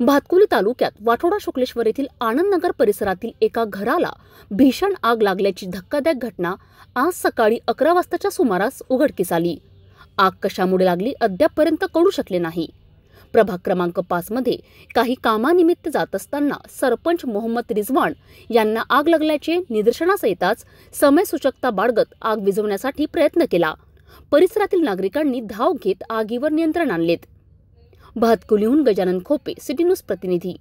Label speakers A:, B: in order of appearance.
A: भातकुली तालुक्यात वाठोडा शुक्लेश्वर येथील आनंदनगर परिसरातील एका घराला भीषण आग लागल्याची धक्कादायक घटना आज सकाळी अकरा वाजताच्या सुमारास उघडकीस आली. आग कशामुळे लागली अद्यापपर्यंत कळू शकले नाही. प्रभाग क्रमांक पाच मध्ये काही कामानिमित्त जात असताना सरपंच मोहम्मद रिजवान यांना आग लागल्याचे निदर्शनास येताच समयसूचकता बाळगत आग विझवण्यासाठी प्रयत्न केला. परिसरातील नागरिकांनी धाव घेत आगीवर नियंत्रण आणलेत. भातकुलीहून गजानन खोपे सिटी न्यूज प्रतिनिधी